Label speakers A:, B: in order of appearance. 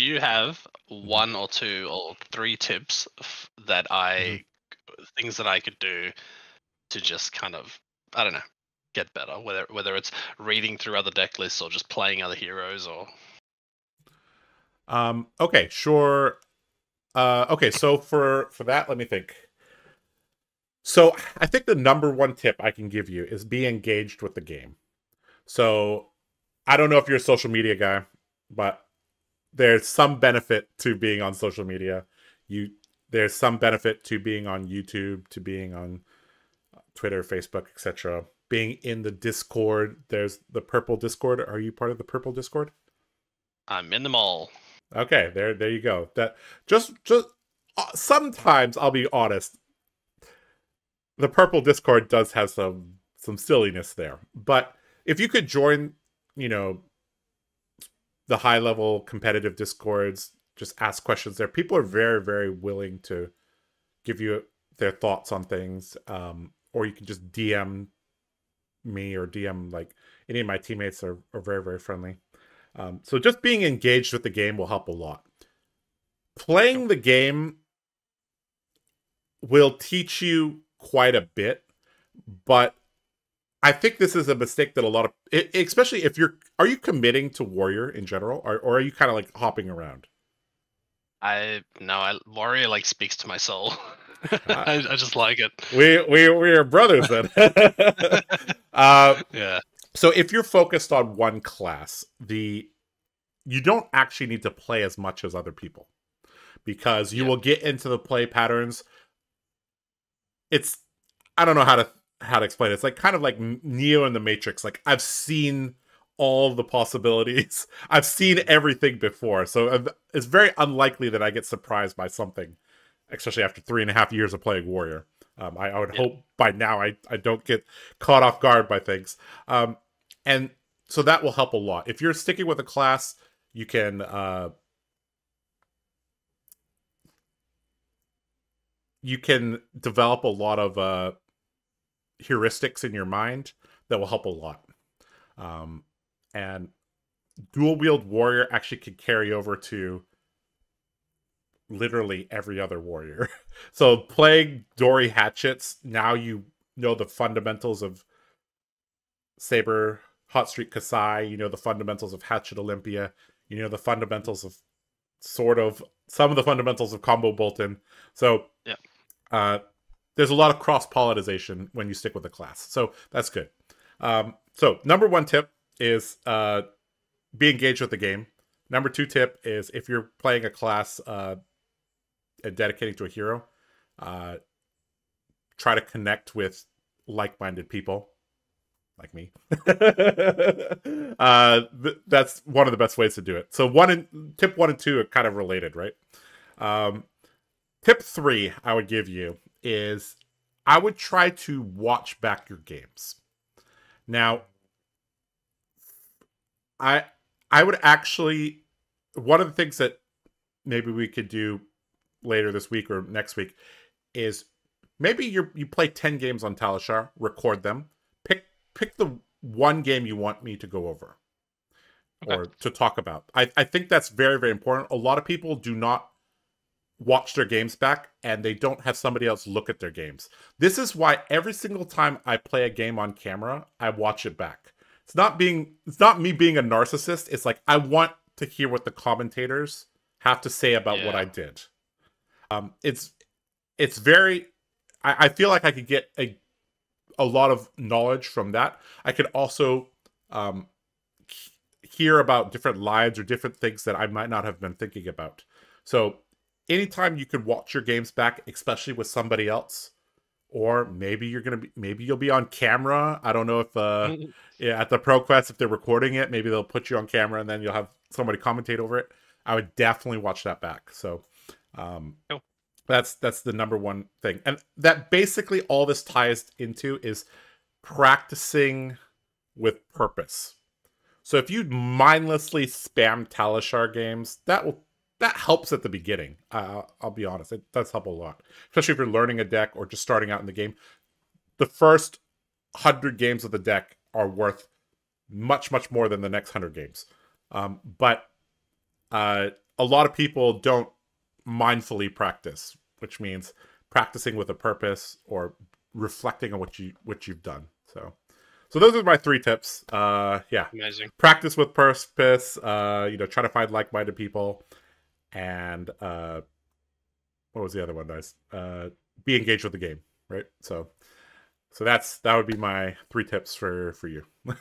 A: do you have one or two or three tips that I
B: Mm-hmm.
A: things that I could do to just kind of I don't know get better whether whether it's reading through other deck lists or just playing other heroes or
B: Um, okay, sure. Uh, okay, so for for that, let me think. So I think the number one tip I can give you is be engaged with the game. So I don't know if you're a social media guy, but there's some benefit to being on social media. You there's some benefit to being on YouTube, to being on Twitter, Facebook, etc. Being in the Discord. There's the Purple Discord. Are you part of the Purple Discord?
A: I'm in them all.
B: Okay, there there you go. That just just uh, sometimes I'll be honest. The purple Discord does have some some silliness there. But if you could join, you know, the high level competitive discords, just ask questions there. People are very very willing to give you their thoughts on things um or you can just DM me or DM like any of my teammates are, are very very friendly. Um, so just being engaged with the game will help a lot. Playing the game will teach you quite a bit, but I think this is a mistake that a lot of, especially if you're, are you committing to Warrior in general, or, or are you kind of like hopping around?
A: I no, I warrior like speaks to my soul. I, I just like it.
B: We we we are brothers then. uh,
A: Yeah.
B: so if you're focused on one class, the you don't actually need to play as much as other people because you
A: Yeah.
B: will get into the play patterns. It's I don't know how to how to explain it. It's like kind of like Neo in the Matrix. Like I've seen all the possibilities. I've seen everything before, so I've- it's very unlikely that I get surprised by something, especially after three and a half years of playing Warrior. Um, I, I would
A: Yeah.
B: hope by now I, I don't get caught off guard by things. Um, and so that will help a lot. If you're sticking with a class, you can uh, you can develop a lot of uh, heuristics in your mind that will help a lot. Um, and dual wield warrior actually could carry over to literally every other warrior. so playing Dori hatchets, now you know the fundamentals of Saber, Hot Streak Kassai, you know the fundamentals of Hatchet Olympia, you know the fundamentals of sort of some of the fundamentals of Combo Boltyn. So
A: Yeah.
B: uh there's a lot of cross pollination when you stick with a class. So that's good. Um, so number one tip is uh, be engaged with the game. Number two tip is if you're playing a class uh, and dedicating to a hero, uh, try to connect with like-minded people like me. uh, th- that's one of the best ways to do it. So one and tip one and two are kind of related, right? Um, tip three I would give you is I would try to watch back your games. Now, I I would actually one of the things that maybe we could do later this week or next week is maybe you you play 10 games on Talishar, record them, pick pick the one game you want me to go over
A: Okay.
B: or to talk about. I, I think that's very, very important. A lot of people do not watch their games back and they don't have somebody else look at their games. This is why every single time I play a game on camera, I watch it back. It's not being it's not me being a narcissist. It's like I want to hear what the commentators have to say about what I did. Um it's it's very I, I feel like I could get a a lot of knowledge from that. I could also um hear about different lives or different things that I might not have been thinking about. So anytime you could watch your games back, especially with somebody else, or maybe you're gonna be maybe you'll be on camera. I don't know if uh yeah, at the ProQuest if they're recording it, maybe they'll put you on camera and then you'll have somebody commentate over it. I would definitely watch that back. So um
A: Cool.
B: that's that's the number one thing. And that basically all this ties into is practicing with purpose. So if you mindlessly spam Talishar games, that will that helps at the beginning. Uh, I'll be honest, it does help a lot, especially if you're learning a deck or just starting out in the game. The first hundred games of the deck are worth much, much more than the next hundred games. Um, but uh, a lot of people don't mindfully practice, which means practicing with a purpose or reflecting on what you what you've done. So so those are my three tips. Uh yeah.
A: Amazing.
B: Practice with purpose, uh, you know, try to find like-minded people and uh what was the other one nice? Uh be engaged with the game, right? So so that's that would be my three tips for for you.